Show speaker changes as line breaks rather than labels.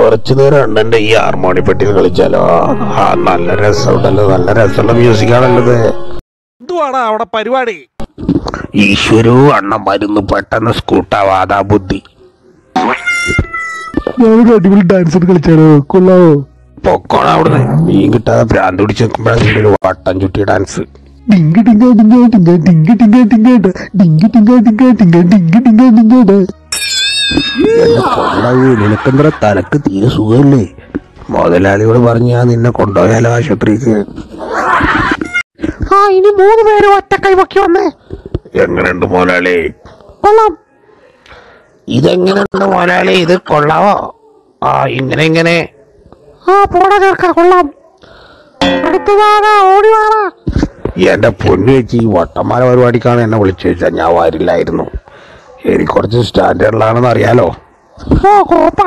കുറച്ചു നേരം ഉണ്ടെന്റെ ഈ ഹാർമോണി പെട്ടിയിൽ കളിച്ചാലോ ആ നല്ല രസമുണ്ടല്ലോ നല്ല രസമുള്ള മ്യൂസിക് ആണല്ലത്
എന്തുവാടാ അവിടെ പരിപാടി
ഈശ്വരോ അണ്ണ മരുന്ന് പെട്ടെന്ന് സ്കൂട്ടാവാതാ ബുദ്ധി
ഞാനൊരു അടിപൊളി ഡാൻസ് കളിച്ചാലോ കൊള്ളാവോ
പൊക്കോണ അവിടുന്ന് മീൻ കിട്ടാതെ ഭ്രാന്ത് പിടിച്ച് നിൽക്കുമ്പോഴാണ് നിന്റെ ഒരു വട്ടം ചുറ്റി ഡാൻസ്
ഡിങ്ക ഡിങ്ക ഡിങ്ക ഡിങ്ക ഡിങ്ക ഡിങ്ക ഡിങ്ക. ഡിങ്ക ഡിങ്ക ഡിങ്ക ഡിങ്ക ഡിങ്ക ഡിങ്ക ഡിങ്ക
കൊണ്ടാവൂ തലക്ക് തീരെ സുഖമല്ലേ? മുതലാളിയോട് പറഞ്ഞ നിന്നെ കൊണ്ടുപോയാലോ ആശുപത്രിക്ക്.
ആ ഇനി മൂന്ന് പേര് ഒറ്റ കൈവക്കി വന്നേ.
എങ്ങനെയുണ്ട് മുതലാളി?
കൊള്ളാം.
ഇതെങ്ങനെയുണ്ട് മുതലാളി? ഇത് കൊള്ളാവോ? ആ ഇങ്ങനെ ഇങ്ങനെ.
ആ പോടാ ചേർക്ക കൊള്ളാം. അടുത്തതാടാ ഓടി വാടാ.
എന്റെ പൊന്നു വെച്ച് ഈ വട്ടന്മാര പരിപാടിക്കാണ് എന്നെ വിളിച്ചു വെച്ചാൽ ഞാൻ വരില്ലായിരുന്നു. എനിക്ക് കുറച്ച് സ്റ്റാൻഡേർഡിലാണെന്ന് അറിയാലോ.
ഓ കോപ്പ